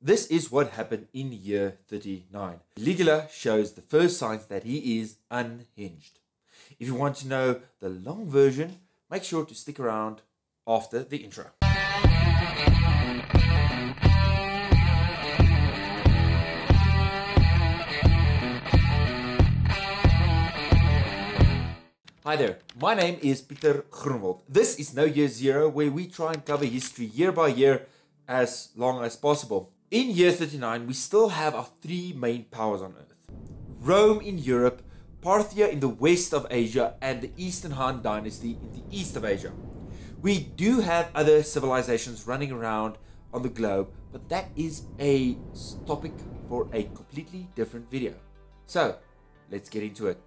This is what happened in year 39. Caligula shows the first signs that he is unhinged. If you want to know the long version, make sure to stick around after the intro. Hi there, my name is Peter Groenewald. This is No Year Zero, where we try and cover history year by year as long as possible. In year 39, we still have our three main powers on Earth Rome in Europe, Parthia in the west of Asia, and the Eastern Han Dynasty in the east of Asia. We do have other civilizations running around on the globe, but that is a topic for a completely different video. So, let's get into it.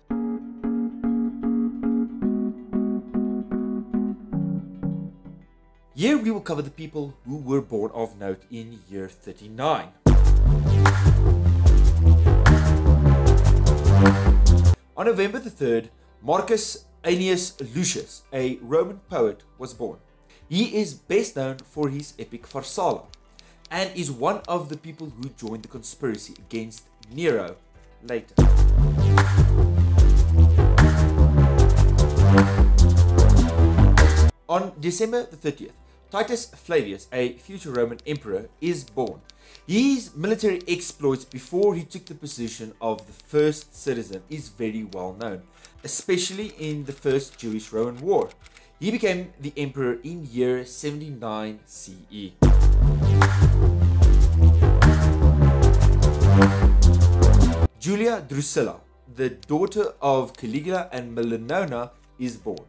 Here we will cover the people who were born of note in year 39. On November the 3rd, Marcus Annaeus Lucius, a Roman poet, was born. He is best known for his epic Pharsalia and is one of the people who joined the conspiracy against Nero later. On December the 30th, Titus Flavius, a future Roman emperor, is born. His military exploits before he took the position of the first citizen is very well known, especially in the First Jewish Roman War. He became the emperor in year 79 CE. Julia Drusilla, the daughter of Caligula and Melanona, is born.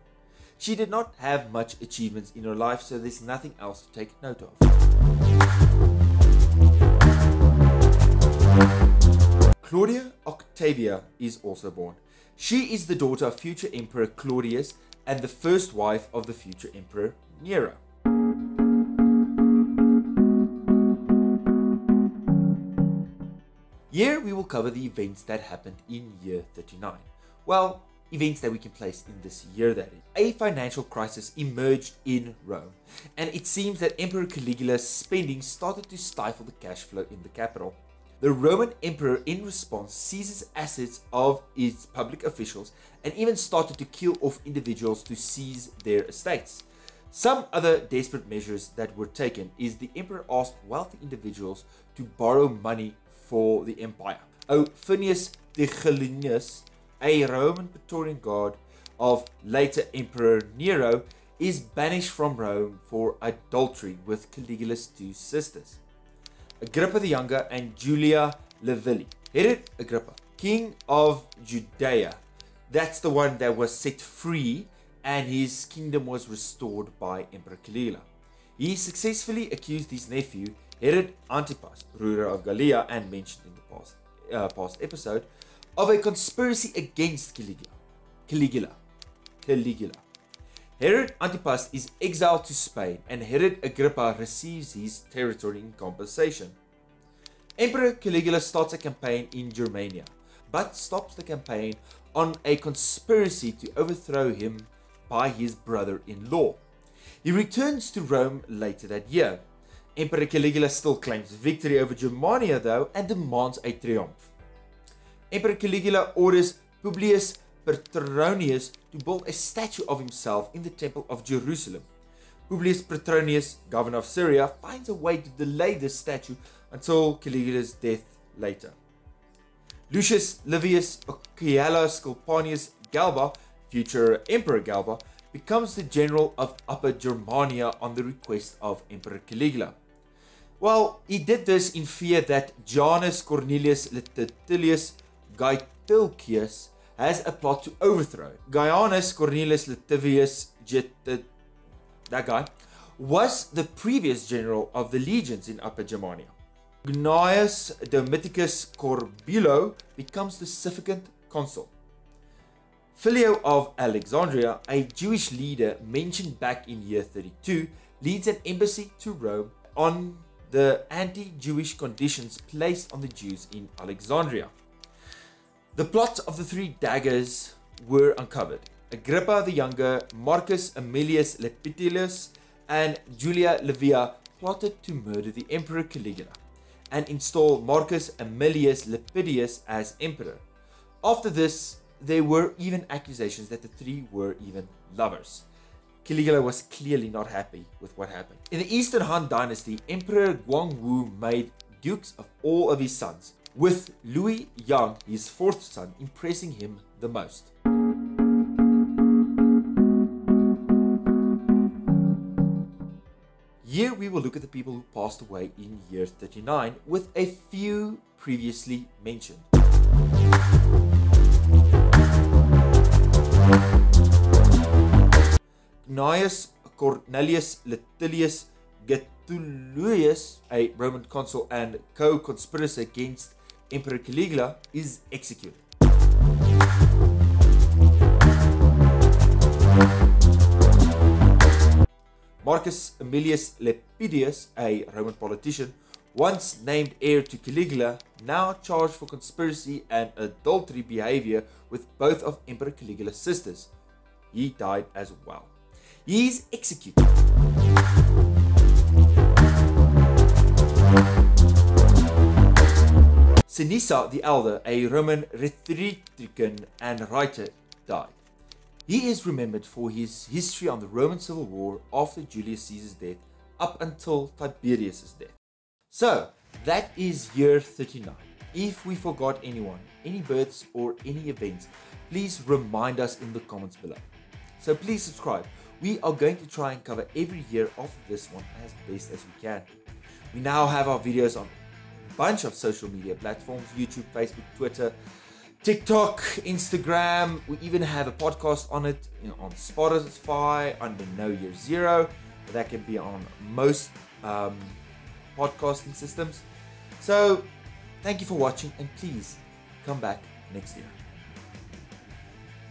She did not have much achievements in her life, so there's nothing else to take note of. Claudia Octavia is also born. She is the daughter of future Emperor Claudius and the first wife of the future Emperor Nero. Here we will cover the events that happened in year 39. Well, events that we can place in this year that is. A financial crisis emerged in Rome, and it seems that Emperor Caligula's spending started to stifle the cash flow in the capital. The Roman emperor, in response, seizes assets of its public officials and even started to kill off individuals to seize their estates. Some other desperate measures that were taken is the emperor asked wealthy individuals to borrow money for the empire. Ophidius Tigellinus a Roman Praetorian Guard of later Emperor Nero, is banished from Rome for adultery with Caligula's two sisters, Agrippa the Younger and Julia Livilla. Herod Agrippa, king of Judea, that's the one that was set free and his kingdom was restored by Emperor Caligula. He successfully accused his nephew, Herod Antipas, ruler of Galilee and mentioned in the past, uh, past episode, of a conspiracy against Caligula. Caligula. Caligula. Herod Antipas is exiled to Spain and Herod Agrippa receives his territory in compensation. Emperor Caligula starts a campaign in Germania, but stops the campaign on a conspiracy to overthrow him by his brother-in-law. He returns to Rome later that year. Emperor Caligula still claims victory over Germania though and demands a triumph. Emperor Caligula orders Publius Petronius to build a statue of himself in the Temple of Jerusalem. Publius Petronius, governor of Syria, finds a way to delay this statue until Caligula's death later. Lucius Livius Ocella Scopanius Galba, future Emperor Galba, becomes the general of Upper Germania on the request of Emperor Caligula. Well, he did this in fear that Janus Cornelius Latilius Gaetulicus has a plot to overthrow. Gaianus Cornelius Lativius that guy, was the previous general of the legions in Upper Germania. Gnaeus Domitius Corbulo becomes the suffragant consul. Philo of Alexandria, a Jewish leader mentioned back in year 32, leads an embassy to Rome on the anti-Jewish conditions placed on the Jews in Alexandria. The plots of the three daggers were uncovered. Agrippa the Younger, Marcus Aemilius Lepidus, and Julia Livia plotted to murder the Emperor Caligula. and install Marcus Aemilius Lepidus as emperor. After this, there were even accusations that the three were even lovers. Caligula was clearly not happy with what happened. In the Eastern Han dynasty, Emperor Guangwu made dukes of all of his sons, with Liu Yang, his fourth son, impressing him the most. Here we will look at the people who passed away in year 39, with a few previously mentioned. Gnaeus Cornelius Lentilius Getullius, a Roman consul and co-conspirator against Emperor Caligula, is executed. Marcus Aemilius Lepidus, a Roman politician, once named heir to Caligula, now charged for conspiracy and adultery behavior with both of Emperor Caligula's sisters. He died as well. He is executed. Seneca the Elder, a Roman rhetorician and writer, died. He is remembered for his history on the Roman Civil War after Julius Caesar's death up until Tiberius's death. So, that is year 39. If we forgot anyone, any births or any events, please remind us in the comments below. So please subscribe. We are going to try and cover every year of this one as best as we can. We now have our videos on bunch of social media platforms, YouTube, Facebook, Twitter, TikTok, Instagram. We even have a podcast on it you know, on Spotify under No Year Zero. That can be on most um, podcasting systems. So, thank you for watching and please come back next year.